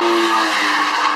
Bye.